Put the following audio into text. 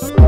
Bye.